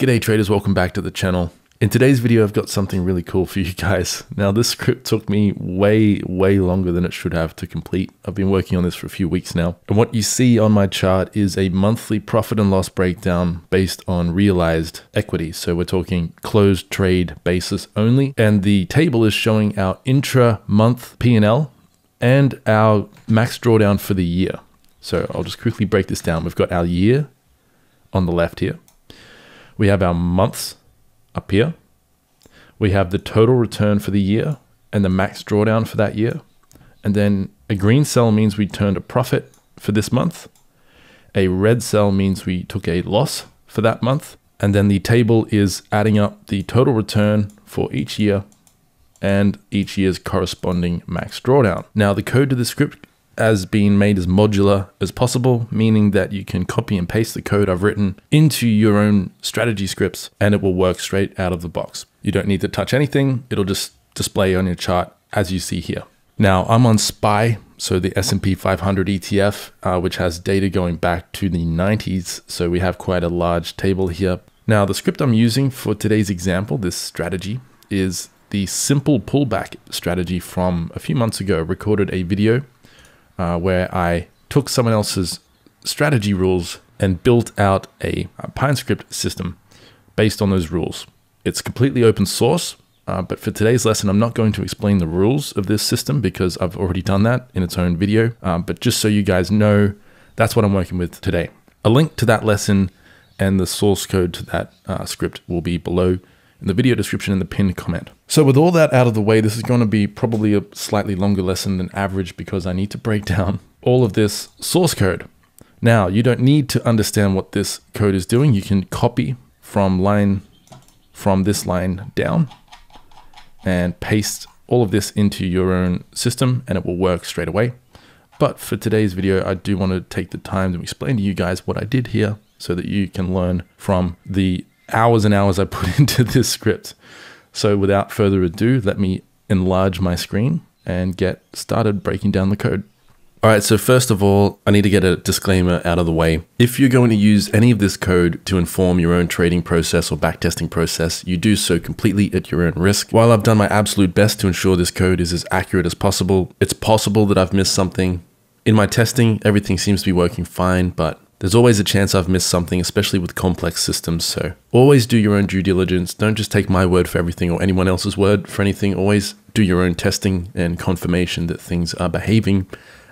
G'day traders, welcome back to the channel. In today's video, I've got something really cool for you guys. Now this script took me way, way longer than it should have to complete. I've been working on this for a few weeks now. And what you see on my chart is a monthly profit and loss breakdown based on realized equity. So we're talking closed trade basis only. And the table is showing our intra month P&L and our max drawdown for the year. So I'll just quickly break this down. We've got our year on the left here. We have our months up here. We have the total return for the year and the max drawdown for that year. And then a green cell means we turned a profit for this month. A red cell means we took a loss for that month. And then the table is adding up the total return for each year and each year's corresponding max drawdown. Now, the code to the script as being made as modular as possible, meaning that you can copy and paste the code I've written into your own strategy scripts and it will work straight out of the box. You don't need to touch anything. It'll just display on your chart as you see here. Now I'm on SPY, so the S&P 500 ETF, uh, which has data going back to the 90s. So we have quite a large table here. Now the script I'm using for today's example, this strategy, is the simple pullback strategy from a few months ago. recorded a video uh, where I took someone else's strategy rules and built out a, a PineScript system based on those rules. It's completely open source, uh, but for today's lesson, I'm not going to explain the rules of this system because I've already done that in its own video. Um, but just so you guys know, that's what I'm working with today. A link to that lesson and the source code to that uh, script will be below in the video description and the pinned comment. So with all that out of the way, this is going to be probably a slightly longer lesson than average because I need to break down all of this source code. Now, you don't need to understand what this code is doing. You can copy from line from this line down and paste all of this into your own system and it will work straight away. But for today's video, I do want to take the time to explain to you guys what I did here so that you can learn from the hours and hours I put into this script. So without further ado, let me enlarge my screen and get started breaking down the code. All right, so first of all, I need to get a disclaimer out of the way. If you're going to use any of this code to inform your own trading process or backtesting process, you do so completely at your own risk. While I've done my absolute best to ensure this code is as accurate as possible, it's possible that I've missed something. In my testing, everything seems to be working fine, but there's always a chance I've missed something, especially with complex systems, so always do your own due diligence. Don't just take my word for everything or anyone else's word for anything. Always do your own testing and confirmation that things are behaving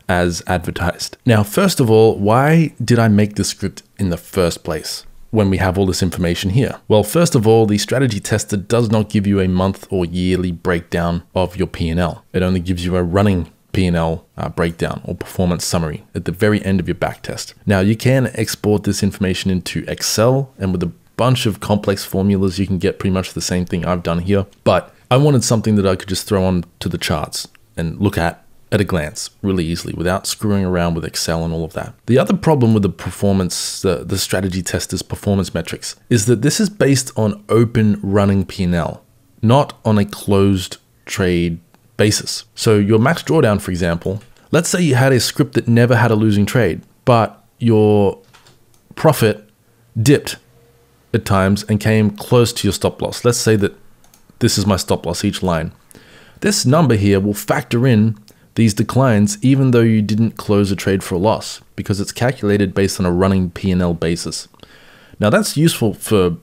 as advertised. Now, first of all, why did I make this script in the first place? when we have all this information here? Well, first of all, the strategy tester does not give you a month or yearly breakdown of your P&L. It only gives you a running P&L uh, breakdown or performance summary at the very end of your backtest. Now you can export this information into Excel and with a bunch of complex formulas, you can get pretty much the same thing I've done here. But I wanted something that I could just throw on to the charts and look at at a glance really easily without screwing around with Excel and all of that. The other problem with the performance, the, the strategy tester's performance metrics is that this is based on open running P&L, not on a closed trade basis. So your max drawdown, for example, let's say you had a script that never had a losing trade, but your profit dipped at times and came close to your stop loss. Let's say that this is my stop loss each line. This number here will factor in these declines even though you didn't close a trade for a loss because it's calculated based on a running P&L basis. Now that's useful for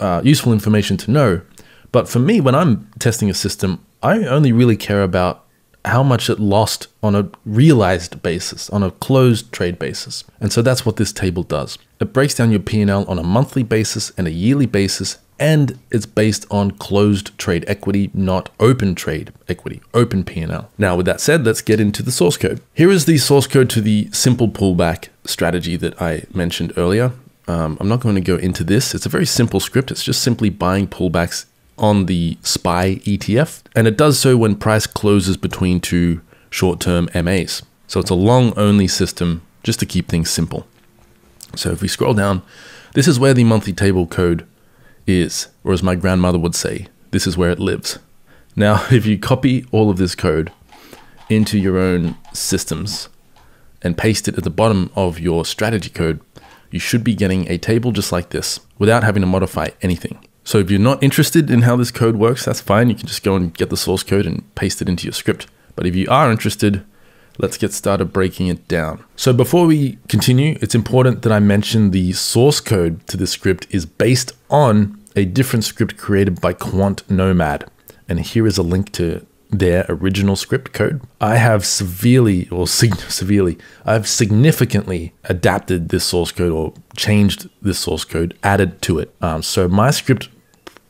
uh, useful information to know, but for me when I'm testing a system, I only really care about how much it lost on a realized basis, on a closed trade basis. And so that's what this table does. It breaks down your P&L on a monthly basis and a yearly basis, and it's based on closed trade equity, not open trade equity, open P&L. Now, with that said, let's get into the source code. Here is the source code to the simple pullback strategy that I mentioned earlier. Um, I'm not going to go into this. It's a very simple script. It's just simply buying pullbacks on the SPY ETF, and it does so when price closes between two short-term MAs. So it's a long only system just to keep things simple. So if we scroll down, this is where the monthly table code is, or as my grandmother would say, this is where it lives. Now, if you copy all of this code into your own systems and paste it at the bottom of your strategy code, you should be getting a table just like this without having to modify anything. So if you're not interested in how this code works, that's fine. You can just go and get the source code and paste it into your script. But if you are interested, let's get started breaking it down. So before we continue, it's important that I mention the source code to this script is based on a different script created by Quant Nomad. And here is a link to their original script code. I have severely, or sig- severely, I've significantly adapted this source code or changed this source code, added to it. Um, so my script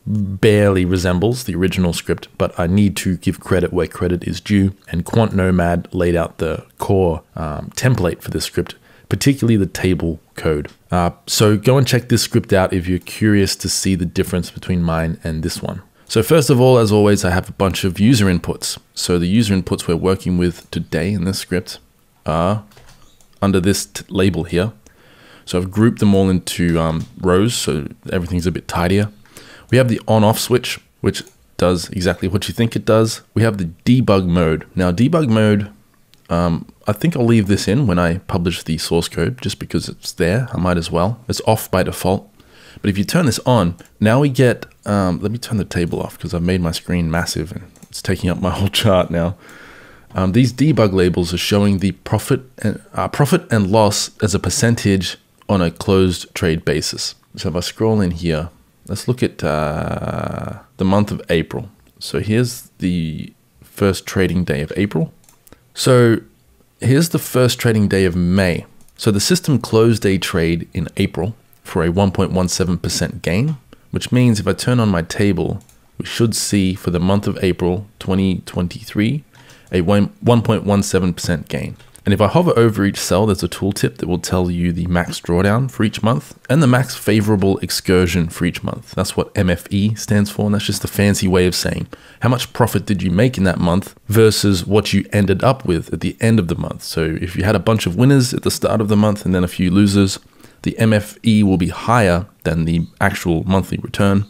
barely resembles the original script, but I need to give credit where credit is due. And Quant Nomad laid out the core um, template for this script, particularly the table code. Uh, so go and check this script out if you're curious to see the difference between mine and this one. So first of all, as always, I have a bunch of user inputs. So the user inputs we're working with today in this script are under this label here. So I've grouped them all into um, rows so everything's a bit tidier. We have the on-off switch, which does exactly what you think it does. We have the debug mode. Now debug mode, um, I think I'll leave this in when I publish the source code just because it's there. I might as well. It's off by default. But if you turn this on, now we get, um, let me turn the table off because I've made my screen massive and it's taking up my whole chart now. Um, these debug labels are showing the profit and, uh, profit and loss as a percentage on a closed trade basis. So if I scroll in here, let's look at uh, the month of April. So here's the first trading day of April. So here's the first trading day of May. So the system closed a trade in April for a 1.17% gain, which means if I turn on my table, we should see for the month of April 2023 a 1.17% gain. And if I hover over each cell, there's a tooltip that will tell you the max drawdown for each month and the max favorable excursion for each month. That's what MFE stands for. And that's just a fancy way of saying how much profit did you make in that month versus what you ended up with at the end of the month. So if you had a bunch of winners at the start of the month and then a few losers, the MFE will be higher than the actual monthly return.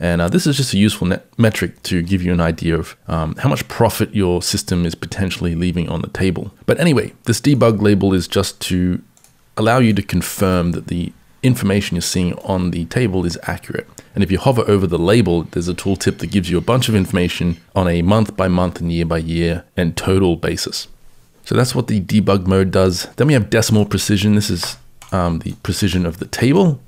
And uh, this is just a useful metric to give you an idea of um, how much profit your system is potentially leaving on the table. But anyway, this debug label is just to allow you to confirm that the information you're seeing on the table is accurate. And if you hover over the label, there's a tooltip that gives you a bunch of information on a month by month and year by year and total basis. So that's what the debug mode does. Then we have decimal precision. This is um, the precision of the table.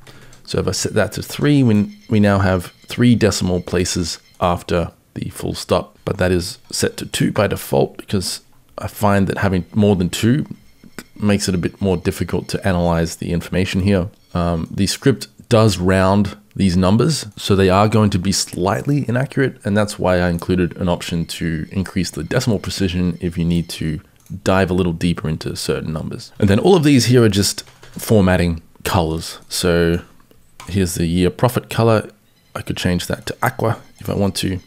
So if I set that to three, we, we now have three decimal places after the full stop, but that is set to two by default because I find that having more than two makes it a bit more difficult to analyze the information here. Um, the script does round these numbers, so they are going to be slightly inaccurate, and that's why I included an option to increase the decimal precision if you need to dive a little deeper into certain numbers. And then all of these here are just formatting colors. So here's the year profit color. I could change that to aqua if I want to.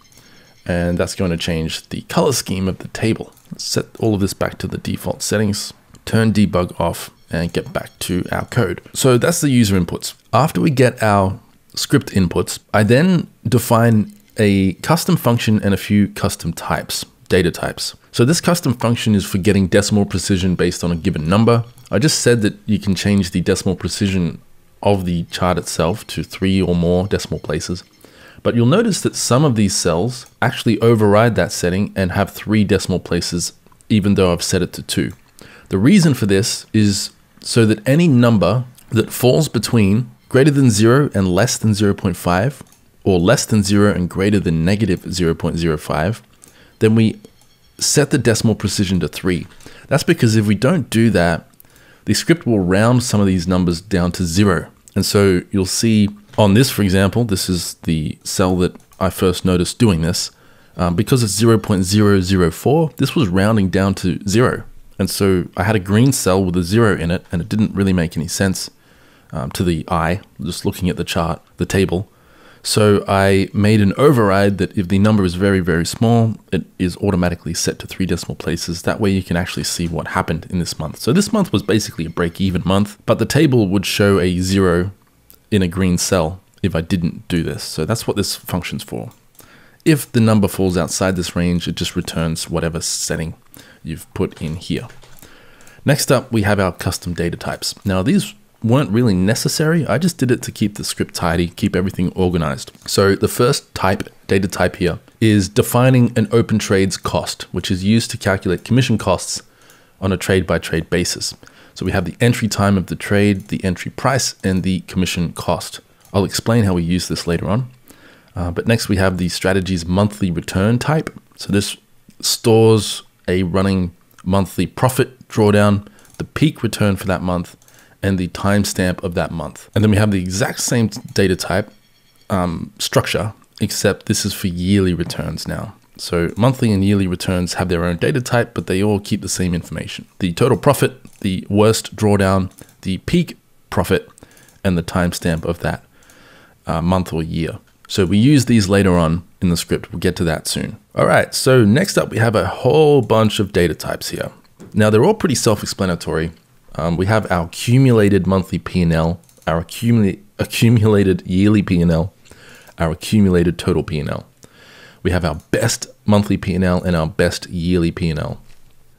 And that's going to change the color scheme of the table. Let's set all of this back to the default settings, turn debug off and get back to our code. So that's the user inputs. After we get our script inputs, I then define a custom function and a few custom types, data types. So this custom function is for getting decimal precision based on a given number. I just said that you can change the decimal precision of the chart itself to three or more decimal places. But you'll notice that some of these cells actually override that setting and have three decimal places, even though I've set it to two. The reason for this is so that any number that falls between greater than zero and less than 0.5, or less than zero and greater than negative 0.05, then we set the decimal precision to three. That's because if we don't do that, the script will round some of these numbers down to zero. And so you'll see on this, for example, this is the cell that I first noticed doing this. Um, because it's 0.004, this was rounding down to zero. And so I had a green cell with a zero in it, and it didn't really make any sense um, to the eye, just looking at the chart, the table. So I made an override that if the number is very, very small, it is automatically set to three decimal places. That way you can actually see what happened in this month. So this month was basically a break even month, but the table would show a zero in a green cell if I didn't do this. So that's what this function's for. If the number falls outside this range, it just returns whatever setting you've put in here. Next up, we have our custom data types. Now these weren't really necessary. I just did it to keep the script tidy, keep everything organized. So the first type, data type here, is defining an open trades cost, which is used to calculate commission costs on a trade by trade basis. So we have the entry time of the trade, the entry price, and the commission cost. I'll explain how we use this later on. Uh, but next we have the strategy's monthly return type. So this stores a running monthly profit drawdown, the peak return for that month, and the timestamp of that month. And then we have the exact same data type um, structure, except this is for yearly returns now. So monthly and yearly returns have their own data type, but they all keep the same information. The total profit, the worst drawdown, the peak profit, and the timestamp of that uh, month or year. So we use these later on in the script. We'll get to that soon. All right, so next up we have a whole bunch of data types here. Now they're all pretty self-explanatory. Um, we have our accumulated monthly P&L, our accumula accumulated yearly P&L, our accumulated total P&L. We have our best monthly P&L and our best yearly P&L.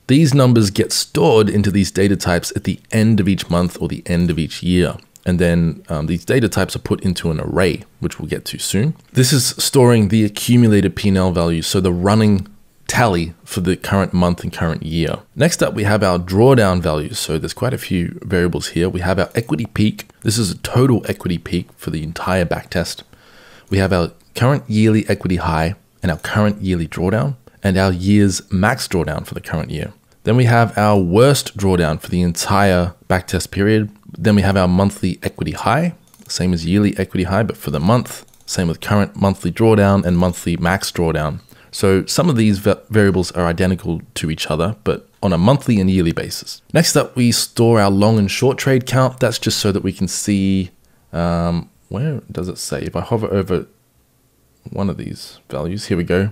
These numbers get stored into these data types at the end of each month or the end of each year. And then um, these data types are put into an array, which we'll get to soon. This is storing the accumulated P&L values, so the running tally for the current month and current year. Next up, we have our drawdown values. So there's quite a few variables here. We have our equity peak. This is a total equity peak for the entire backtest. We have our current yearly equity high and our current yearly drawdown and our year's max drawdown for the current year. Then we have our worst drawdown for the entire backtest period. Then we have our monthly equity high, same as yearly equity high, but for the month, same with current monthly drawdown and monthly max drawdown. So some of these variables are identical to each other, but on a monthly and yearly basis. Next up, we store our long and short trade count. That's just so that we can see, um, where does it say? If I hover over one of these values, here we go.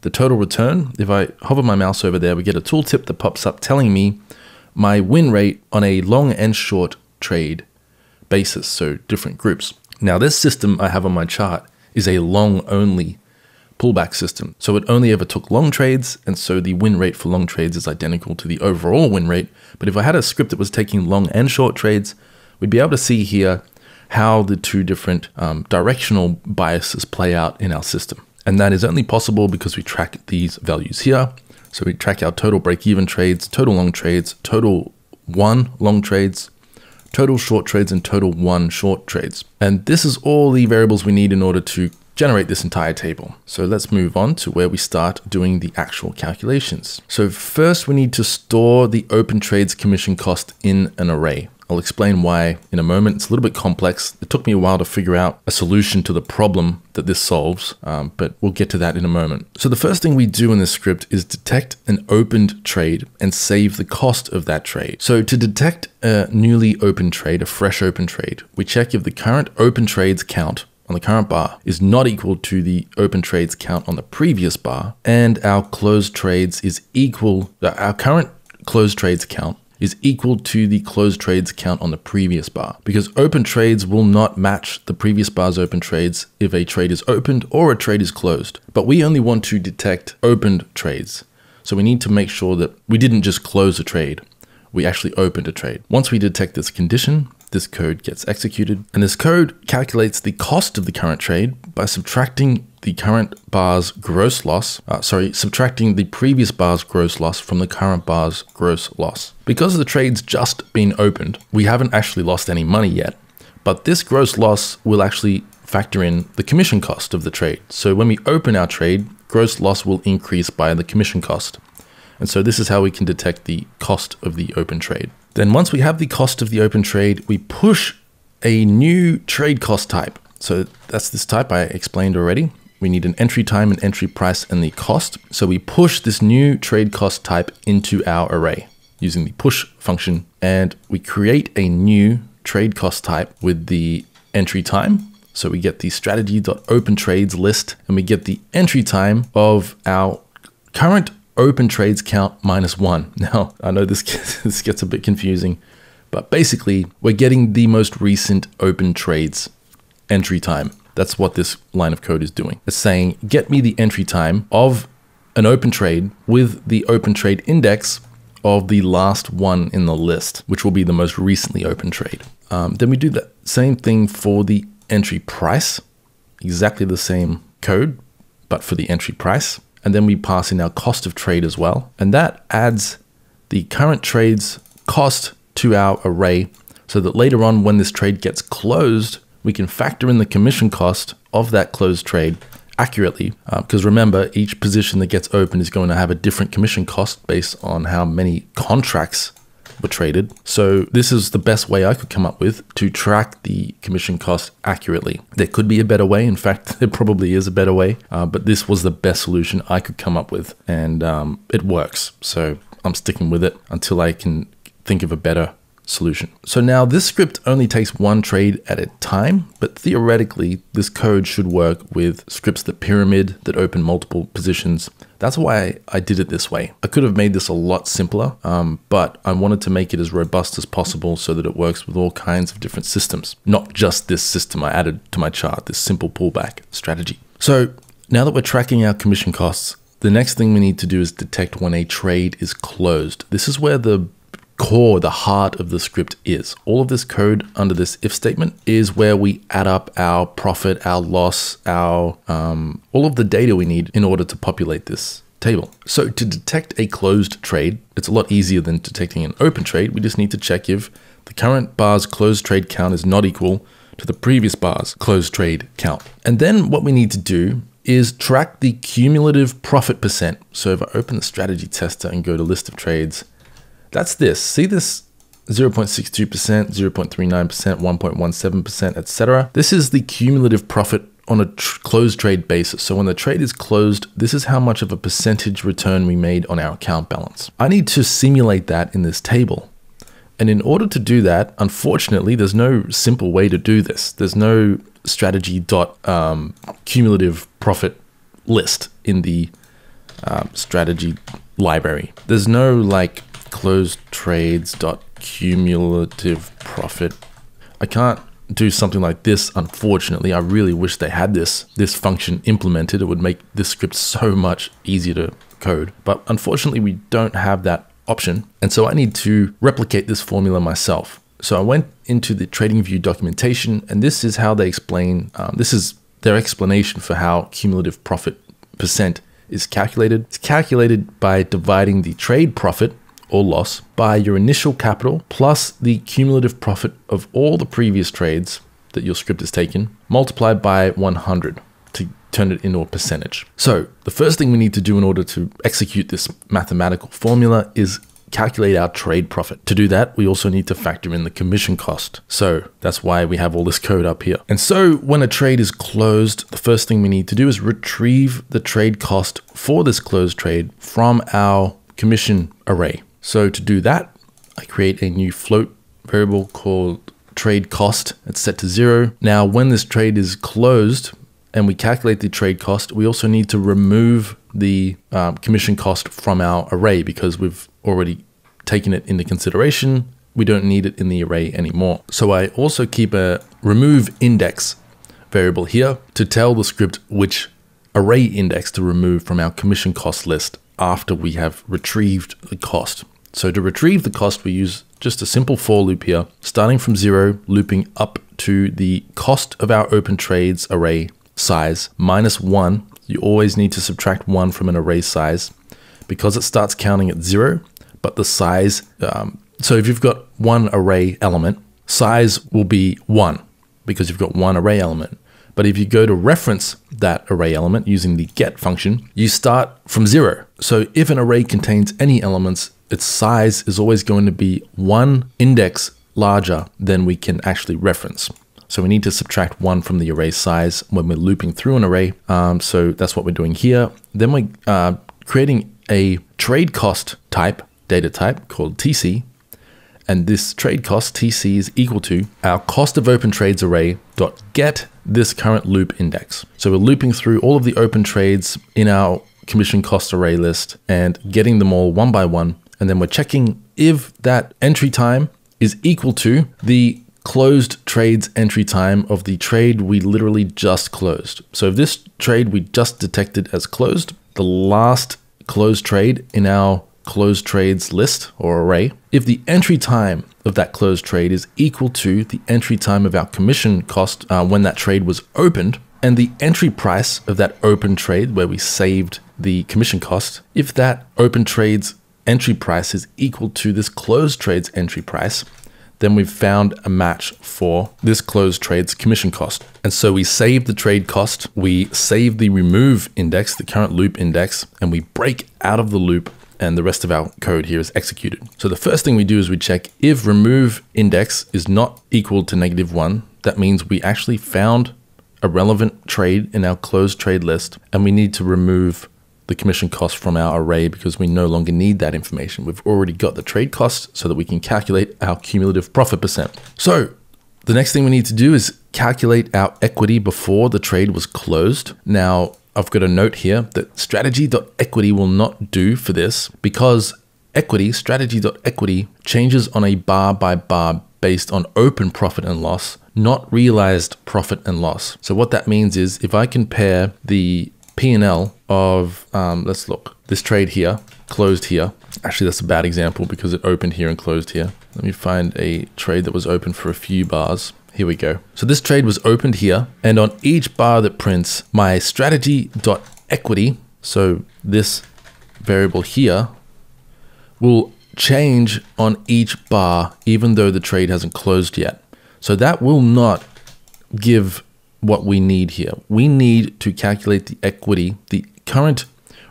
The total return, if I hover my mouse over there, we get a tooltip that pops up telling me my win rate on a long and short trade basis, so different groups. Now this system I have on my chart is a long only pullback system. So it only ever took long trades, and so the win rate for long trades is identical to the overall win rate. But if I had a script that was taking long and short trades, we'd be able to see here how the two different um, directional biases play out in our system. And that is only possible because we track these values here. So we track our total break-even trades, total long trades, total won long trades, total short trades, and total won short trades. And this is all the variables we need in order to generate this entire table. So let's move on to where we start doing the actual calculations. So first we need to store the open trades commission cost in an array. I'll explain why in a moment. It's a little bit complex. It took me a while to figure out a solution to the problem that this solves, um, but we'll get to that in a moment. So the first thing we do in this script is detect an opened trade and save the cost of that trade. So to detect a newly opened trade, a fresh open trade, we check if the current open trades count on the current bar is not equal to the open trades count on the previous bar, and our closed trades is equal, uh, our current closed trades count is equal to the closed trades count on the previous bar because open trades will not match the previous bar's open trades if a trade is opened or a trade is closed. But we only want to detect opened trades. So we need to make sure that we didn't just close a trade, we actually opened a trade. Once we detect this condition, this code gets executed. And this code calculates the cost of the current trade by subtracting the current bar's gross loss, uh, sorry, subtracting the previous bar's gross loss from the current bar's gross loss. Because the trade's just been opened, we haven't actually lost any money yet, but this gross loss will actually factor in the commission cost of the trade. So when we open our trade, gross loss will increase by the commission cost. And so this is how we can detect the cost of the open trade. Then once we have the cost of the open trade, we push a new trade cost type. So that's this type I explained already. We need an entry time, an entry price, and the cost. So we push this new trade cost type into our array using the push function, and we create a new trade cost type with the entry time. So we get the strategy.opentrades list, and we get the entry time of our current open trades count minus one. Now, I know this gets, this gets a bit confusing, but basically, we're getting the most recent open trades entry time. That's what this line of code is doing. It's saying, get me the entry time of an open trade with the open trade index of the last one in the list, which will be the most recently open trade. Um, then we do the same thing for the entry price, exactly the same code, but for the entry price. And then we pass in our cost of trade as well. And that adds the current trade's cost to our array so that later on when this trade gets closed, we can factor in the commission cost of that closed trade accurately. Because uh, remember, each position that gets open is going to have a different commission cost based on how many contracts were traded. So this is the best way I could come up with to track the commission cost accurately. There could be a better way. In fact, there probably is a better way, uh, but this was the best solution I could come up with, and um, it works. So I'm sticking with it until I can think of a better solution. So now this script only takes one trade at a time, but theoretically this code should work with scripts that pyramid, that open multiple positions. That's why I did it this way. I could have made this a lot simpler, um, but I wanted to make it as robust as possible so that it works with all kinds of different systems, not just this system I added to my chart, this simple pullback strategy. So now that we're tracking our commission costs, the next thing we need to do is detect when a trade is closed. This is where the core, the heart of the script is. All of this code under this if statement is where we add up our profit, our loss, our um, all of the data we need in order to populate this table. So to detect a closed trade, it's a lot easier than detecting an open trade. We just need to check if the current bar's closed trade count is not equal to the previous bar's closed trade count. And then what we need to do is track the cumulative profit percent. So if I open the strategy tester and go to list of trades, that's this. See this 0.62%, 0.39%, 1.17%, etc. This is the cumulative profit on a tr closed trade basis. So when the trade is closed, this is how much of a percentage return we made on our account balance. I need to simulate that in this table. And in order to do that, unfortunately, there's no simple way to do this. There's no strategy dot um, cumulative profit list in the um, strategy library. There's no like closed trades dot cumulative profit. I can't do something like this unfortunately. I really wish they had this this function implemented. It would make this script so much easier to code. But unfortunately we don't have that option. And so i need to replicate this formula myself. So i went into the TradingView documentation and this is how they explain um, this is their explanation for how cumulative profit percent is calculated. It's calculated by dividing the trade profit or loss by your initial capital plus the cumulative profit of all the previous trades that your script has taken multiplied by 100 to turn it into a percentage. So the first thing we need to do in order to execute this mathematical formula is calculate our trade profit. To do that, we also need to factor in the commission cost. So that's why we have all this code up here. And so when a trade is closed, the first thing we need to do is retrieve the trade cost for this closed trade from our commission array. So to do that, I create a new float variable called trade cost. It's set to zero. Now, when this trade is closed and we calculate the trade cost, we also need to remove the um, commission cost from our array because we've already taken it into consideration. We don't need it in the array anymore. So I also keep a remove index variable here to tell the script which array index to remove from our commission cost list after we have retrieved the cost. So to retrieve the cost, we use just a simple for loop here, starting from zero, looping up to the cost of our open trades array size minus one. You always need to subtract one from an array size because it starts counting at zero, but the size, um, so if you've got one array element, size will be one because you've got one array element. But if you go to reference that array element using the get function, you start from zero. So if an array contains any elements, its size is always going to be one index larger than we can actually reference. So we need to subtract one from the array size when we're looping through an array. Um, so that's what we're doing here. Then we're uh, creating a trade cost type, data type called TC. And this trade cost TC is equal to our cost of open trades array dot get this current loop index. So we're looping through all of the open trades in our commission cost array list and getting them all one by one and then we're checking if that entry time is equal to the closed trades entry time of the trade we literally just closed. So if this trade we just detected as closed, the last closed trade in our closed trades list or array, if the entry time of that closed trade is equal to the entry time of our commission cost uh, when that trade was opened and the entry price of that open trade where we saved the commission cost. If that open trade's entry price is equal to this closed trade's entry price, then we've found a match for this closed trade's commission cost. And so we save the trade cost, we save the remove index, the current loop index, and we break out of the loop and the rest of our code here is executed. So the first thing we do is we check if remove index is not equal to negative one, that means we actually found a relevant trade in our closed trade list and we need to remove the commission cost from our array because we no longer need that information. We've already got the trade cost so that we can calculate our cumulative profit percent. So the next thing we need to do is calculate our equity before the trade was closed. Now, I've got a note here that strategy.equity will not do for this because equity, strategy.equity changes on a bar by bar based on open profit and loss, not realized profit and loss. So what that means is if I compare the P&L of, um, let's look, this trade here, closed here. Actually, that's a bad example because it opened here and closed here. Let me find a trade that was open for a few bars. Here we go. So this trade was opened here and on each bar that prints my strategy.equity, so this variable here will change on each bar even though the trade hasn't closed yet. So that will not give what we need here. We need to calculate the equity, the current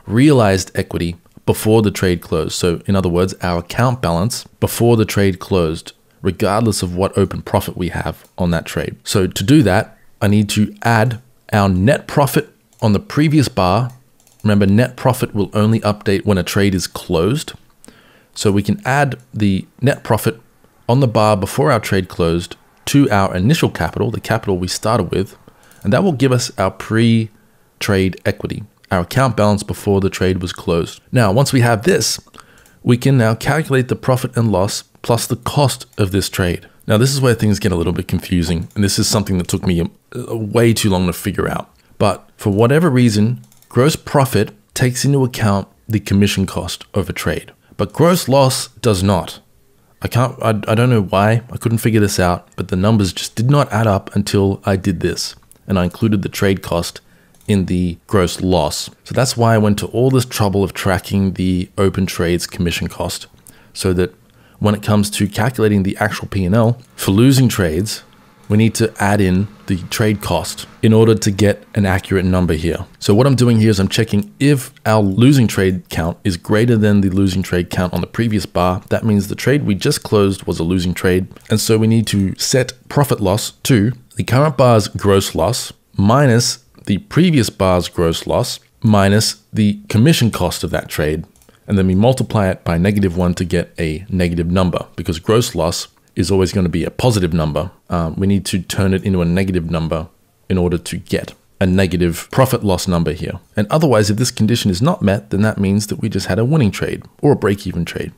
realized equity before the trade closed. So, in other words, our account balance before the trade closed, regardless of what open profit we have on that trade. So, to do that, I need to add our net profit on the previous bar. Remember, net profit will only update when a trade is closed. So, we can add the net profit on the bar before our trade closed to our initial capital, the capital we started with, and that will give us our pre trade equity, our account balance before the trade was closed. Now, once we have this, we can now calculate the profit and loss plus the cost of this trade. Now, this is where things get a little bit confusing, and this is something that took me a way too long to figure out. But for whatever reason, gross profit takes into account the commission cost of a trade, but gross loss does not. I can't, I, I don't know why, I couldn't figure this out, but the numbers just did not add up until I did this and I included the trade cost in the gross loss. So that's why I went to all this trouble of tracking the open trades commission cost so that when it comes to calculating the actual P&L for losing trades, we need to add in the trade cost in order to get an accurate number here. So what I'm doing here is I'm checking if our losing trade count is greater than the losing trade count on the previous bar. That means the trade we just closed was a losing trade. And so we need to set profit loss to the current bar's gross loss minus the previous bar's gross loss minus the commission cost of that trade. And then we multiply it by negative one to get a negative number because gross loss is always going to be a positive number. Um, we need to turn it into a negative number in order to get a negative profit loss number here. And otherwise, if this condition is not met, then that means that we just had a winning trade or a break even trade.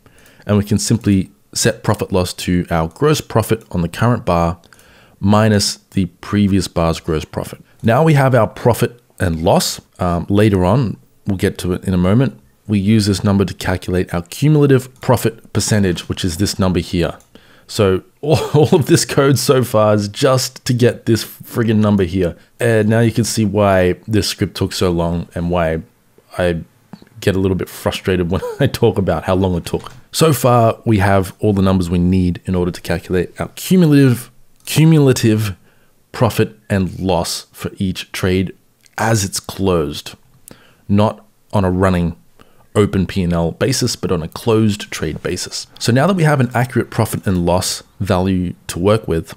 And we can simply set profit loss to our gross profit on the current bar minus the previous bar's gross profit. Now we have our profit and loss. Um, later on, we'll get to it in a moment. We use this number to calculate our cumulative profit percentage, which is this number here. So all, of this code so far is just to get this friggin' number here. And now you can see why this script took so long and why I get a little bit frustrated when I talk about how long it took. So far, we have all the numbers we need in order to calculate our cumulative cumulative profit and loss for each trade as it's closed, not on a running open P&L basis, but on a closed trade basis. So now that we have an accurate profit and loss value to work with,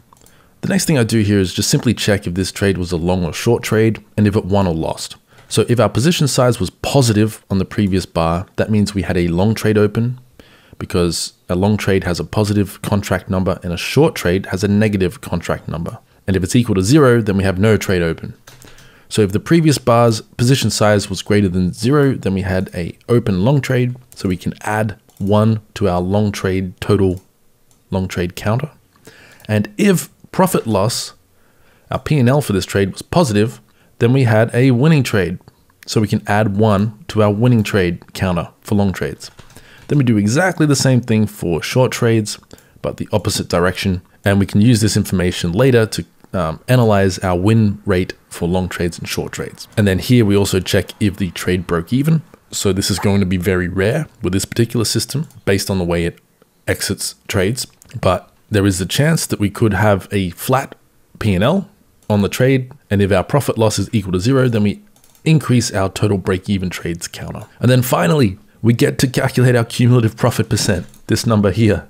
the next thing I do here is just simply check if this trade was a long or short trade and if it won or lost. So if our position size was positive on the previous bar, that means we had a long trade open because a long trade has a positive contract number and a short trade has a negative contract number. And if it's equal to zero, then we have no trade open. So if the previous bar's position size was greater than zero, then we had a open long trade. So we can add one to our long trade total long trade counter. And if profit loss, our P&L for this trade was positive, then we had a winning trade. So we can add one to our winning trade counter for long trades. Then we do exactly the same thing for short trades, but the opposite direction. And we can use this information later to um, analyze our win rate for long trades and short trades. And then here we also check if the trade broke even. So this is going to be very rare with this particular system based on the way it exits trades. But there is a chance that we could have a flat P&L on the trade. And if our profit loss is equal to zero, then we increase our total break-even trades counter. And then finally, we get to calculate our cumulative profit percent, this number here.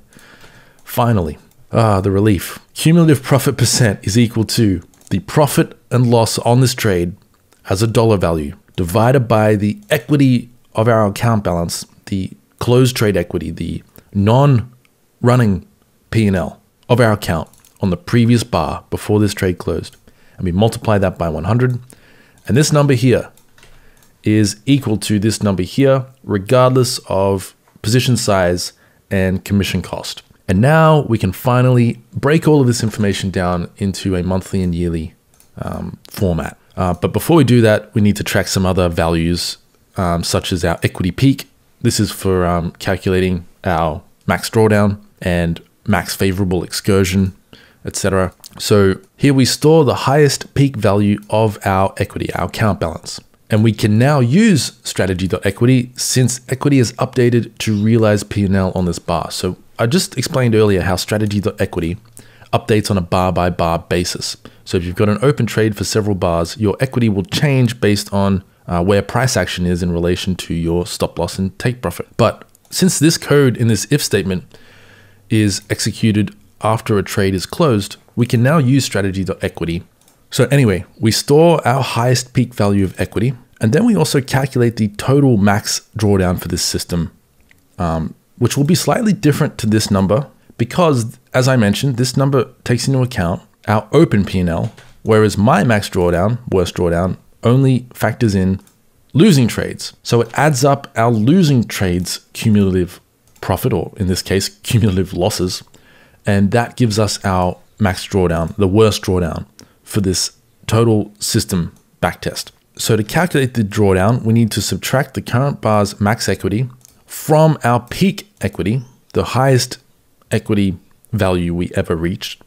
Finally, ah, the relief. Cumulative profit percent is equal to the profit and loss on this trade as a dollar value divided by the equity of our account balance, the closed trade equity, the non-running P&L of our account on the previous bar before this trade closed. And we multiply that by 100. And this number here is equal to this number here, regardless of position size and commission cost. And now we can finally break all of this information down into a monthly and yearly um, format. Uh, but before we do that, we need to track some other values, um, such as our equity peak. This is for um, calculating our max drawdown and max favorable excursion, etc. So here we store the highest peak value of our equity, our account balance. And we can now use strategy.equity since equity is updated to realize P&L on this bar. So I just explained earlier how strategy.equity updates on a bar by bar basis. So if you've got an open trade for several bars, your equity will change based on uh, where price action is in relation to your stop loss and take profit. But since this code in this if statement is executed after a trade is closed, we can now use strategy.equity so anyway, we store our highest peak value of equity, and then we also calculate the total max drawdown for this system, um, which will be slightly different to this number because, as I mentioned, this number takes into account our open P&L, whereas my max drawdown, worst drawdown, only factors in losing trades. So it adds up our losing trades cumulative profit, or in this case, cumulative losses, and that gives us our max drawdown, the worst drawdown for this total system backtest. So to calculate the drawdown, we need to subtract the current bar's max equity from our peak equity, the highest equity value we ever reached.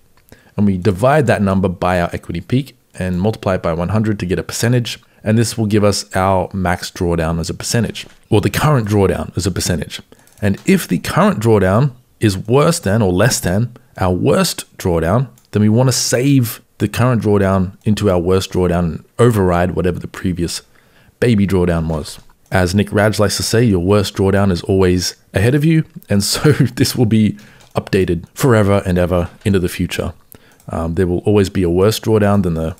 And we divide that number by our equity peak and multiply it by 100 to get a percentage. And this will give us our max drawdown as a percentage, or the current drawdown as a percentage. And if the current drawdown is worse than or less than our worst drawdown, then we want to save the current drawdown into our worst drawdown and override whatever the previous baby drawdown was. As Nick Radge likes to say, your worst drawdown is always ahead of you, and so this will be updated forever and ever into the future. Um, there will always be a worse drawdown than the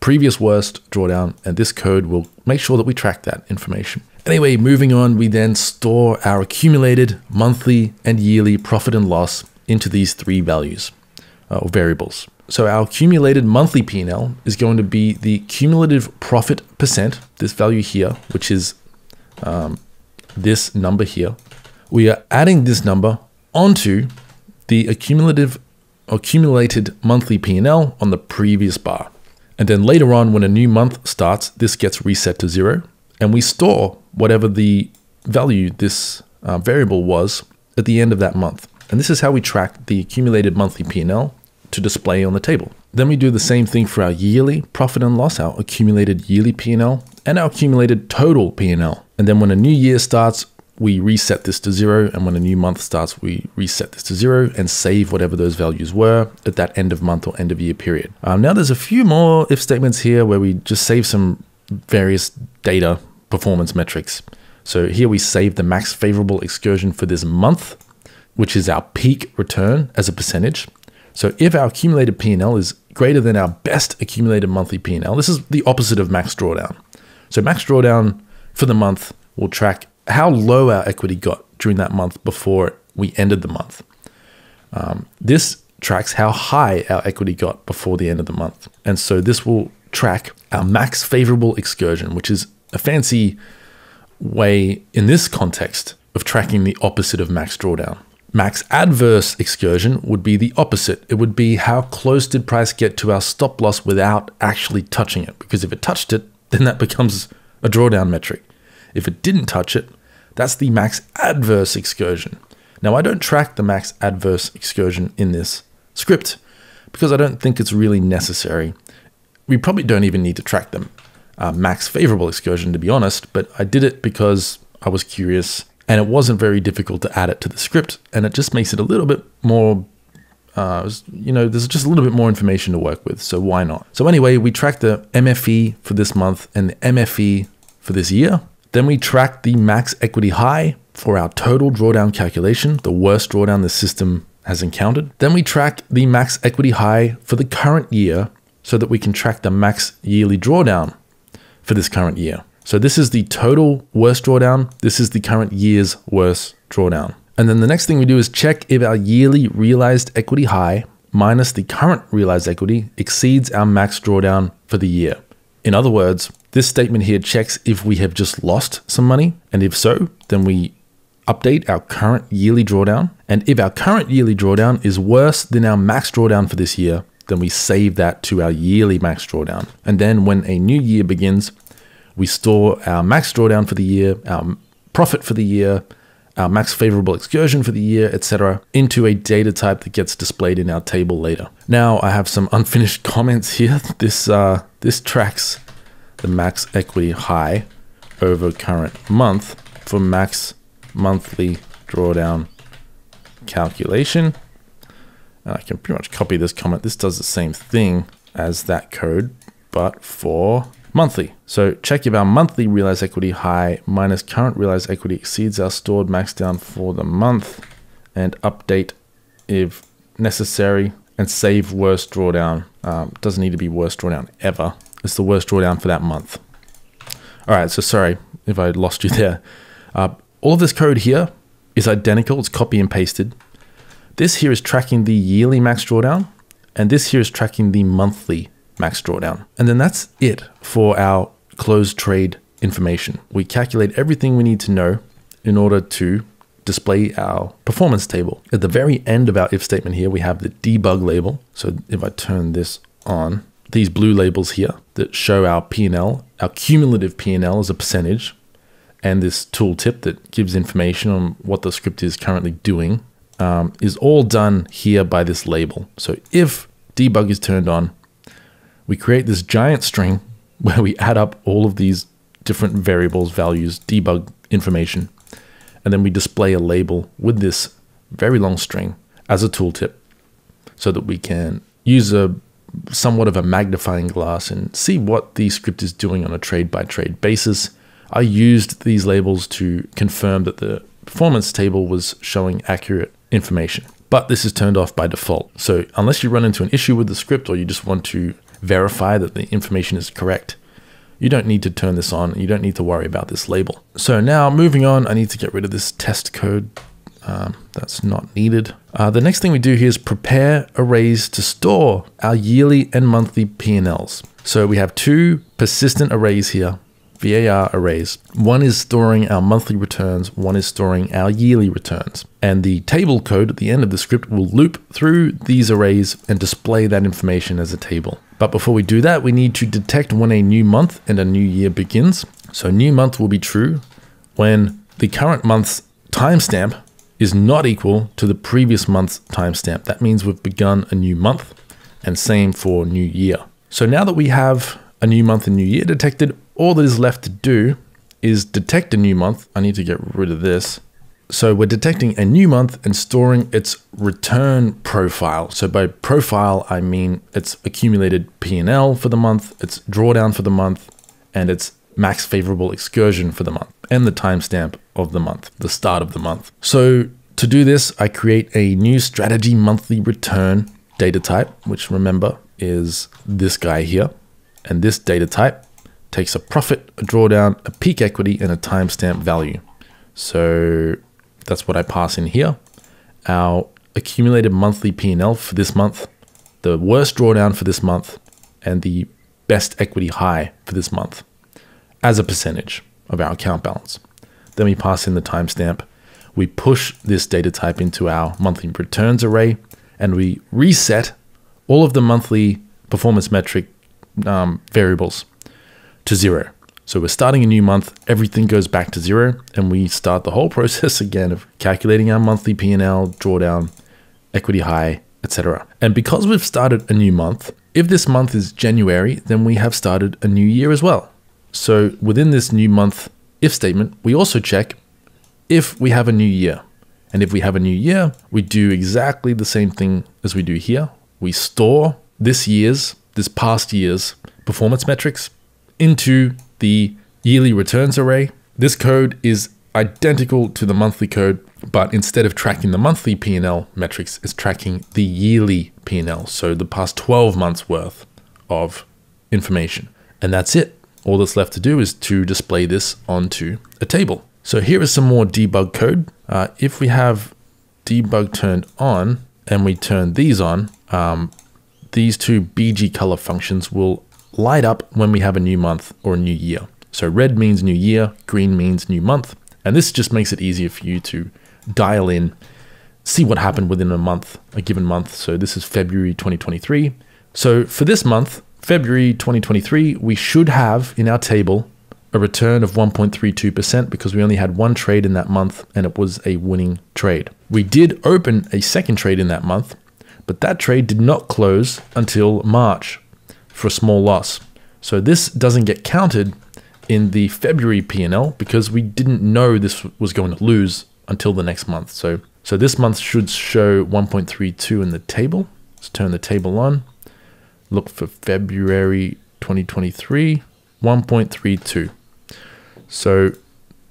previous worst drawdown, and this code will make sure that we track that information. Anyway, moving on, we then store our accumulated monthly and yearly profit and loss into these three values uh, or variables. So our accumulated monthly P&L is going to be the cumulative profit percent, this value here, which is um, this number here. We are adding this number onto the accumulative accumulated monthly P&L on the previous bar. And then later on, when a new month starts, this gets reset to zero, and we store whatever the value this uh, variable was at the end of that month. And this is how we track the accumulated monthly P&L to display on the table. Then we do the same thing for our yearly profit and loss, our accumulated yearly P&L, and our accumulated total P&L. And then when a new year starts, we reset this to zero. And when a new month starts, we reset this to zero and save whatever those values were at that end of month or end of year period. Um, now there's a few more if statements here where we just save some various data performance metrics. So here we save the max favorable excursion for this month, which is our peak return as a percentage. So if our accumulated P&L is greater than our best accumulated monthly P&L, this is the opposite of max drawdown. So max drawdown for the month will track how low our equity got during that month before we ended the month. Um, this tracks how high our equity got before the end of the month. And so this will track our max favorable excursion, which is a fancy way in this context of tracking the opposite of max drawdown. Max adverse excursion would be the opposite. It would be how close did price get to our stop loss without actually touching it? Because if it touched it, then that becomes a drawdown metric. If it didn't touch it, that's the max adverse excursion. Now, I don't track the max adverse excursion in this script because I don't think it's really necessary. We probably don't even need to track them uh, max favorable excursion, to be honest, but I did it because I was curious and it wasn't very difficult to add it to the script, and it just makes it a little bit more. Uh, you know, there's just a little bit more information to work with, so why not? So anyway, we tracked the MFE for this month and the MFE for this year. Then we tracked the max equity high for our total drawdown calculation, the worst drawdown the system has encountered. Then we track the max equity high for the current year so that we can track the max yearly drawdown for this current year. So this is the total worst drawdown. This is the current year's worst drawdown. And then the next thing we do is check if our yearly realized equity high minus the current realized equity exceeds our max drawdown for the year. In other words, this statement here checks if we have just lost some money, and if so, then we update our current yearly drawdown. And if our current yearly drawdown is worse than our max drawdown for this year, then we save that to our yearly max drawdown. And then when a new year begins, we store our max drawdown for the year, our profit for the year, our max favorable excursion for the year, etc., into a data type that gets displayed in our table later. Now I have some unfinished comments here. This uh, this tracks the max equity high over current month for max monthly drawdown calculation. And I can pretty much copy this comment. This does the same thing as that code, but for monthly. So check if our monthly realized equity high minus current realized equity exceeds our stored max down for the month and update if necessary and save worst drawdown. Um, doesn't need to be worst drawdown ever. It's the worst drawdown for that month. All right, so sorry if I lost you there. Uh, all of this code here is identical. It's copy and pasted. This here is tracking the yearly max drawdown, and this here is tracking the monthly max drawdown. And then that's it for our closed trade information. We calculate everything we need to know in order to display our performance table. At the very end of our if statement here, we have the debug label. So if I turn this on, these blue labels here that show our P&L, our cumulative P&L as a percentage, and this tooltip that gives information on what the script is currently doing um, is all done here by this label. So if debug is turned on, we create this giant string where we add up all of these different variables, values, debug information, and then we display a label with this very long string as a tooltip so that we can use a somewhat of a magnifying glass and see what the script is doing on a trade by trade basis. I used these labels to confirm that the performance table was showing accurate information. But this is turned off by default. So unless you run into an issue with the script or you just want to verify that the information is correct, you don't need to turn this on. You don't need to worry about this label. So now moving on, I need to get rid of this test code. Um, that's not needed. Uh, the next thing we do here is prepare arrays to store our yearly and monthly P&Ls. So we have two persistent arrays here VAR arrays. One is storing our monthly returns, one is storing our yearly returns. And the table code at the end of the script will loop through these arrays and display that information as a table. But before we do that, we need to detect when a new month and a new year begins. So new month will be true when the current month's timestamp is not equal to the previous month's timestamp. That means we've begun a new month and same for new year. So now that we have a new month and new year detected, all that is left to do is detect a new month. I need to get rid of this. So we're detecting a new month and storing its return profile. So by profile, I mean its accumulated P&L for the month, its drawdown for the month, and its max favorable excursion for the month, and the timestamp of the month, the start of the month. So to do this, I create a new strategy monthly return data type, which remember is this guy here. And this data type takes a profit, a drawdown, a peak equity, and a timestamp value. So that's what I pass in here. Our accumulated monthly P&L for this month, the worst drawdown for this month, and the best equity high for this month as a percentage of our account balance. Then we pass in the timestamp. We push this data type into our monthly returns array, and we reset all of the monthly performance metric um, variables to zero. So we're starting a new month, everything goes back to zero, and we start the whole process again of calculating our monthly P&L, drawdown, equity high, etc. And because we've started a new month, if this month is January, then we have started a new year as well. So within this new month if statement, we also check if we have a new year. And if we have a new year, we do exactly the same thing as we do here. We store this year's, this past year's performance metrics into the yearly returns array. This code is identical to the monthly code, but instead of tracking the monthly P&L metrics, it's tracking the yearly P&L, so the past 12 months worth of information. And that's it. All that's left to do is to display this onto a table. So here is some more debug code. Uh, if we have debug turned on and we turn these on, um, these two BG color functions will light up when we have a new month or a new year. So red means new year, green means new month. And this just makes it easier for you to dial in, see what happened within a month, a given month. So this is February 2023. So for this month, February 2023, we should have in our table a return of 1.32% because we only had one trade in that month and it was a winning trade. We did open a second trade in that month, but that trade did not close until March for a small loss. So this doesn't get counted in the February P&L because we didn't know this was going to lose until the next month. So so this month should show 1.32 in the table. Let's turn the table on. Look for February 2023, 1.32. So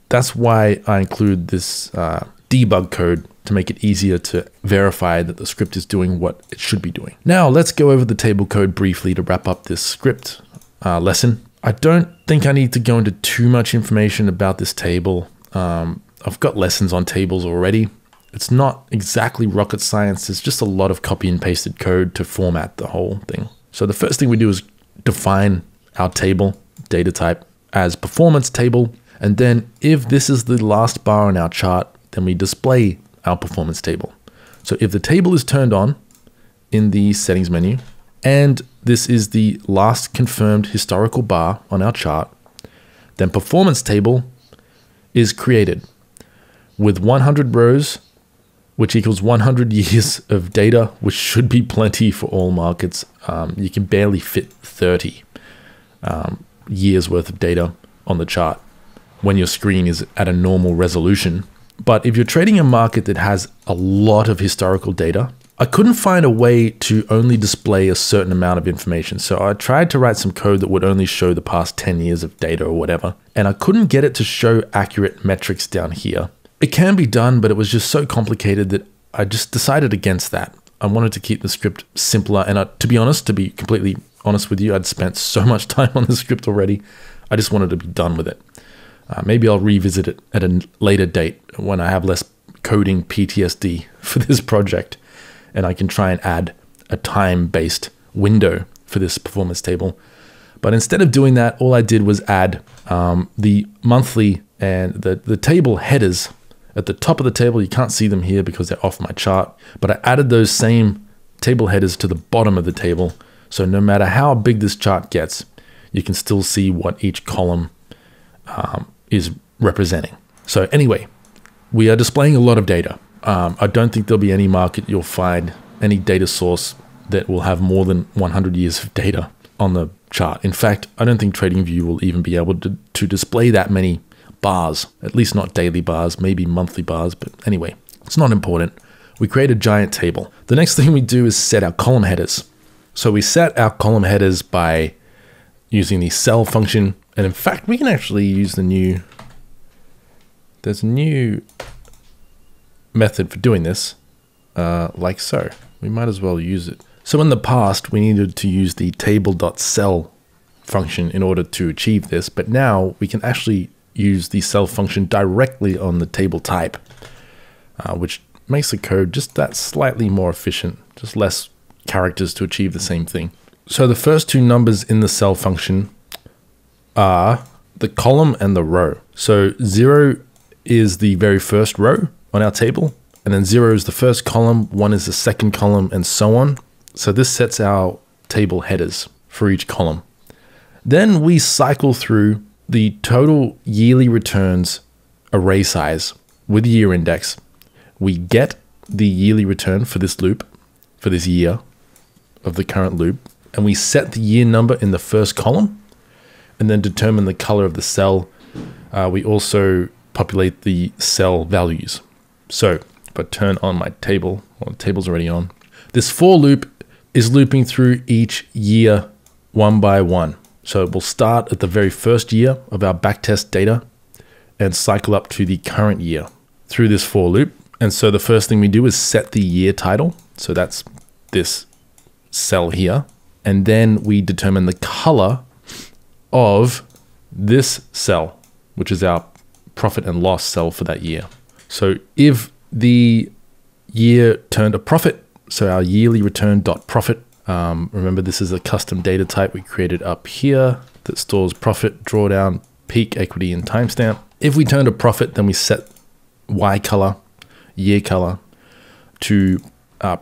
that's why I include this uh, debug code to make it easier to verify that the script is doing what it should be doing. Now let's go over the table code briefly to wrap up this script uh, lesson. I don't think I need to go into too much information about this table. Um, I've got lessons on tables already. It's not exactly rocket science. It's just a lot of copy and pasted code to format the whole thing. So the first thing we do is define our table data type as performance table. And then if this is the last bar in our chart, then we display our performance table. So if the table is turned on in the settings menu, and this is the last confirmed historical bar on our chart, then performance table is created with 100 rows, which equals 100 years of data, which should be plenty for all markets. Um, you can barely fit 30 um, years worth of data on the chart when your screen is at a normal resolution. But if you're trading a market that has a lot of historical data, I couldn't find a way to only display a certain amount of information. So I tried to write some code that would only show the past 10 years of data or whatever. And I couldn't get it to show accurate metrics down here. It can be done, but it was just so complicated that I just decided against that. I wanted to keep the script simpler. And I, to be honest, to be completely honest with you, I'd spent so much time on the script already. I just wanted to be done with it. Uh, maybe I'll revisit it at a later date when I have less coding PTSD for this project and I can try and add a time based window for this performance table. But instead of doing that, all I did was add um, the monthly and the, the table headers at the top of the table. You can't see them here because they're off my chart, but I added those same table headers to the bottom of the table. So no matter how big this chart gets, you can still see what each column um, is representing. So anyway, we are displaying a lot of data. Um, I don't think there'll be any market you'll find any data source that will have more than 100 years of data on the chart. In fact, I don't think TradingView will even be able to, to display that many bars, at least not daily bars, maybe monthly bars, but anyway, it's not important. We create a giant table. The next thing we do is set our column headers. So we set our column headers by using the cell function. And in fact, we can actually use the new, there's a new method for doing this, uh, like so. We might as well use it. So in the past, we needed to use the table.cell function in order to achieve this, but now we can actually use the cell function directly on the table type, uh, which makes the code just that slightly more efficient, just less characters to achieve the same thing. So the first two numbers in the cell function are the column and the row. So zero is the very first row on our table, and then zero is the first column, one is the second column, and so on. So this sets our table headers for each column. Then we cycle through the total yearly returns array size with year index. We get the yearly return for this loop, for this year of the current loop, and we set the year number in the first column and then determine the color of the cell. Uh, we also populate the cell values. So if I turn on my table, well, the table's already on. This for loop is looping through each year one by one. So it will start at the very first year of our backtest data and cycle up to the current year through this for loop. And so the first thing we do is set the year title. So that's this cell here. And then we determine the color of this cell, which is our profit and loss cell for that year. So if the year turned a profit, so our yearly return dot profit. Um, remember, this is a custom data type we created up here that stores profit, drawdown, peak, equity, and timestamp. If we turned a profit, then we set Y color, year color to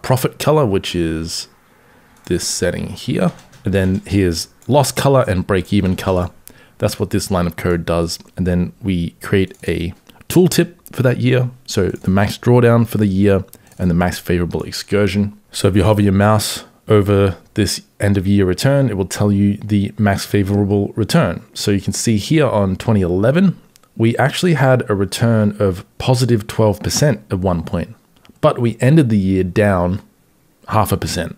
profit color, which is this setting here. And then here's loss color and break even color. That's what this line of code does. And then we create a tooltip for that year. So the max drawdown for the year and the max favorable excursion. So if you hover your mouse over this end of year return, it will tell you the max favorable return. So you can see here on 2011, we actually had a return of positive 12% at one point, but we ended the year down half a percent.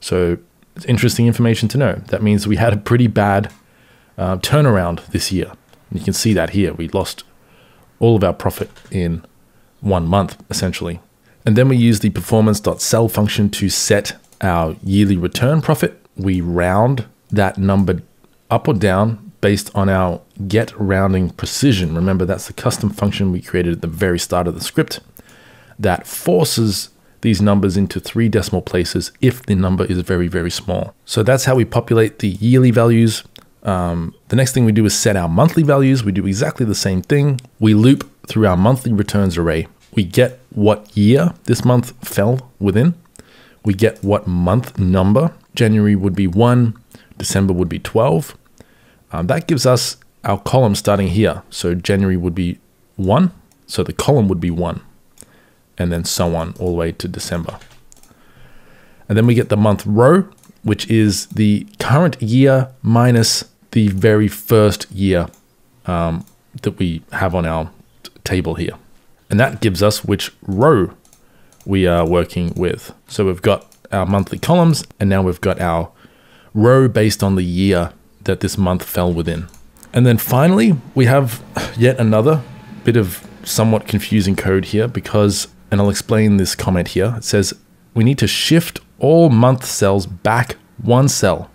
So it's interesting information to know. That means we had a pretty bad uh, turnaround this year. You can see that here. We lost all of our profit in one month, essentially. And then we use the performance.cell function to set our yearly return profit. We round that number up or down based on our get rounding precision. Remember, that's the custom function we created at the very start of the script that forces these numbers into three decimal places if the number is very, very small. So that's how we populate the yearly values. Um, the next thing we do is set our monthly values. We do exactly the same thing. We loop through our monthly returns array we get what year this month fell within. We get what month number. January would be 1, December would be 12. Um, that gives us our column starting here. So January would be 1, so the column would be 1, and then so on all the way to December. And then we get the month row, which is the current year minus the very first year um, that we have on our table here. And that gives us which row we are working with. So we've got our monthly columns, and now we've got our row based on the year that this month fell within. And then finally, we have yet another bit of somewhat confusing code here because, and I'll explain this comment here. It says we need to shift all month cells back one cell.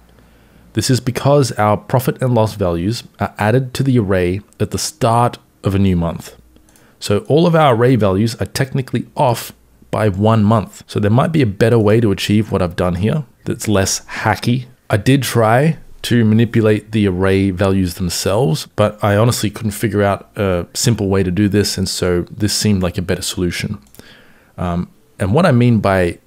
This is because our profit and loss values are added to the array at the start of a new month. So all of our array values are technically off by one month. So there might be a better way to achieve what I've done here that's less hacky. I did try to manipulate the array values themselves, but I honestly couldn't figure out a simple way to do this. And so this seemed like a better solution. Um, and what I mean by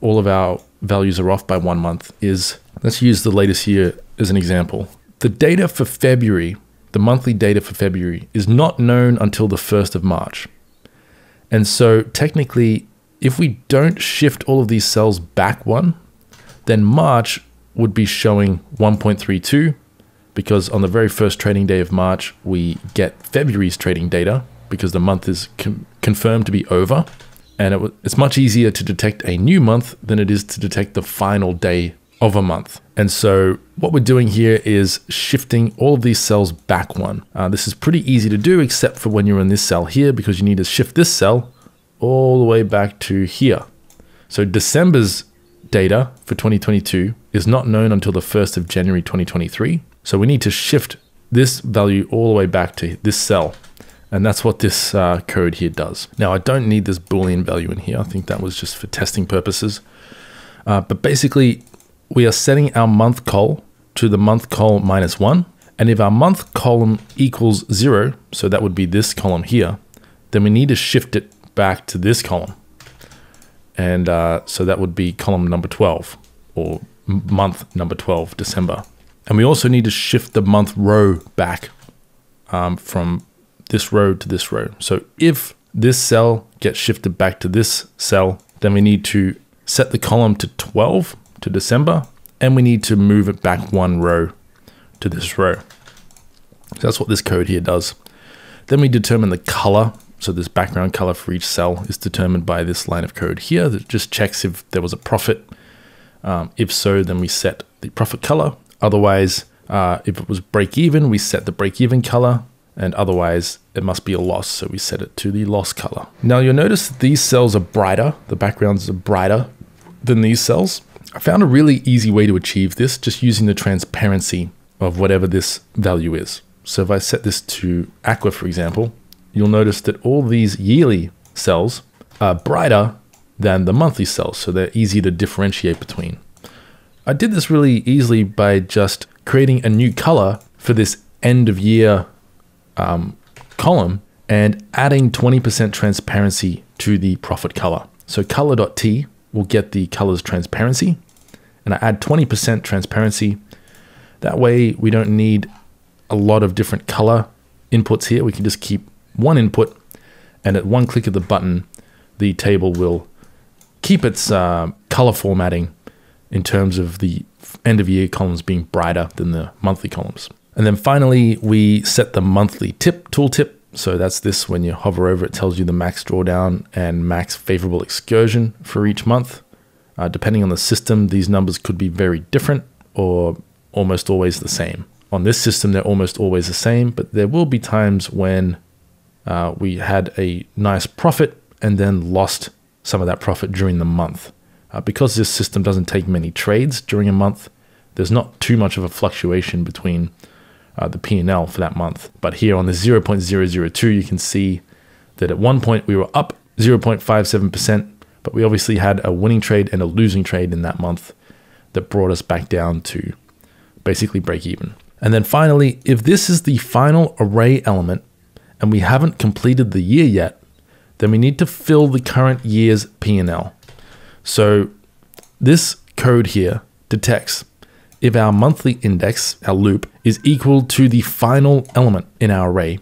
all of our values are off by one month is let's use the latest year as an example. The data for February the monthly data for February is not known until the 1st of March. And so technically, if we don't shift all of these cells back one, then March would be showing 1.32 because on the very first trading day of March, we get February's trading data because the month is confirmed to be over. And it it's much easier to detect a new month than it is to detect the final day of a month. And so what we're doing here is shifting all of these cells back one. Uh, this is pretty easy to do except for when you're in this cell here because you need to shift this cell all the way back to here. So December's data for 2022 is not known until the 1st of January 2023. So we need to shift this value all the way back to this cell. And that's what this uh, code here does. Now, I don't need this Boolean value in here. I think that was just for testing purposes. Uh, but basically, we are setting our month col to the month col minus one. And if our month column equals zero, so that would be this column here, then we need to shift it back to this column. And uh, so that would be column number 12 or month number 12, December. And we also need to shift the month row back um, from this row to this row. So if this cell gets shifted back to this cell, then we need to set the column to 12 to December, and we need to move it back one row to this row. So that's what this code here does. Then we determine the color. So this background color for each cell is determined by this line of code here that just checks if there was a profit. Um, if so, then we set the profit color. Otherwise, uh, if it was break even, we set the break even color. And otherwise, it must be a loss. So we set it to the loss color. Now you'll notice these cells are brighter. The backgrounds are brighter than these cells. I found a really easy way to achieve this just using the transparency of whatever this value is. So if I set this to aqua, for example, you'll notice that all these yearly cells are brighter than the monthly cells, so they're easy to differentiate between. I did this really easily by just creating a new color for this end of year um, column and adding 20% transparency to the profit color. So color.t will get the color's transparency and I add 20% transparency. That way we don't need a lot of different color inputs here. We can just keep one input and at one click of the button, the table will keep its uh, color formatting in terms of the end of year columns being brighter than the monthly columns. And then finally, we set the monthly tip tooltip. So that's this when you hover over, it tells you the max drawdown and max favorable excursion for each month. Uh, depending on the system, these numbers could be very different or almost always the same on this system, they're almost always the same, but there will be times when uh, we had a nice profit and then lost some of that profit during the month. Uh, because this system doesn't take many trades during a month, there's not too much of a fluctuation between uh, the P&L for that month. But here on the 0.002, you can see that at one point we were up 0.57%, but we obviously had a winning trade and a losing trade in that month that brought us back down to basically break even. And then finally, if this is the final array element and we haven't completed the year yet, then we need to fill the current year's P&L. So this code here detects if our monthly index, our loop, is equal to the final element in our array,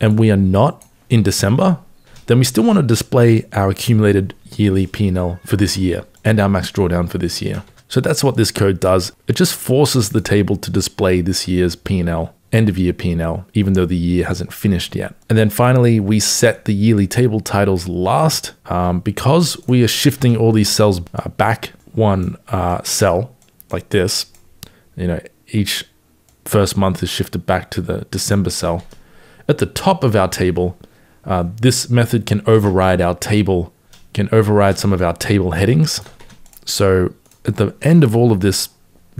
and we are not in December, then we still want to display our accumulated yearly P&L for this year and our max drawdown for this year. So that's what this code does. It just forces the table to display this year's P&L, end of year P&L, even though the year hasn't finished yet. And then finally, we set the yearly table titles last um, because we are shifting all these cells uh, back one uh, cell like this. You know, each first month is shifted back to the December cell. At the top of our table, uh, this method can override our table, can override some of our table headings. So at the end of all of this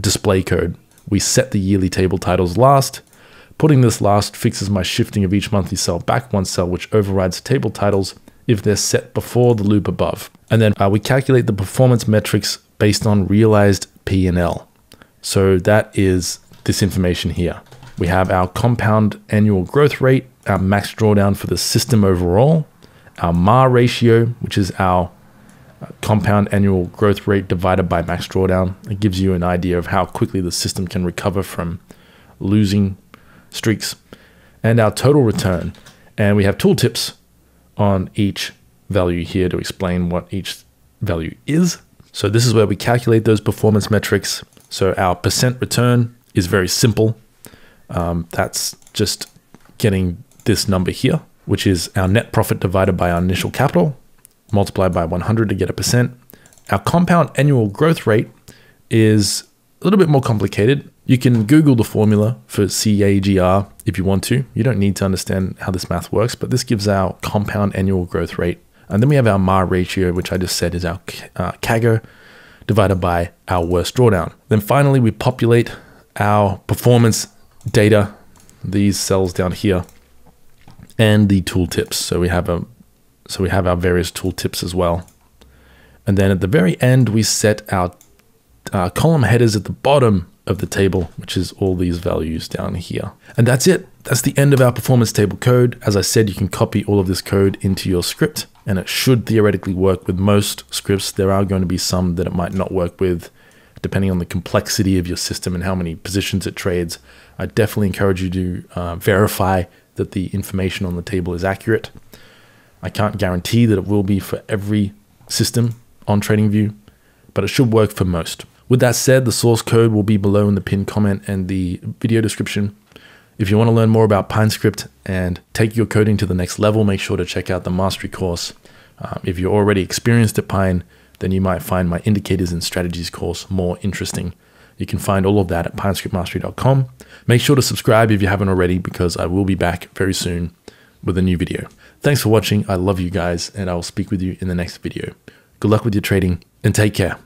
display code, we set the yearly table titles last. Putting this last fixes my shifting of each monthly cell back one cell, which overrides table titles if they're set before the loop above. And then uh, we calculate the performance metrics based on realized P&L. So that is this information here. We have our compound annual growth rate, our max drawdown for the system overall, our MAR ratio, which is our uh, compound annual growth rate divided by max drawdown. It gives you an idea of how quickly the system can recover from losing streaks. And our total return. And we have tooltips on each value here to explain what each value is. So this is where we calculate those performance metrics. So our percent return is very simple. Um, that's just getting this number here, which is our net profit divided by our initial capital multiplied by 100 to get a percent. Our compound annual growth rate is a little bit more complicated. You can Google the formula for CAGR if you want to. You don't need to understand how this math works, but this gives our compound annual growth rate. And then we have our MAR ratio, which I just said is our uh, CAGR divided by our worst drawdown. Then finally, we populate our performance data, these cells down here, and the tooltips. So we have a so we have our various tooltips as well. And then at the very end, we set our uh, column headers at the bottom of the table, which is all these values down here. And that's it. That's the end of our performance table code. As I said, you can copy all of this code into your script and it should theoretically work with most scripts. There are going to be some that it might not work with depending on the complexity of your system and how many positions it trades. I definitely encourage you to uh, verify that the information on the table is accurate. I can't guarantee that it will be for every system on TradingView, but it should work for most. With that said, the source code will be below in the pinned comment and the video description. If you want to learn more about PineScript and take your coding to the next level, make sure to check out the mastery course. Um, if you're already experienced at Pine, then you might find my indicators and strategies course more interesting. You can find all of that at pinescriptmastery.com. Make sure to subscribe if you haven't already because I will be back very soon with a new video. Thanks for watching. I love you guys and I will speak with you in the next video. Good luck with your trading and take care.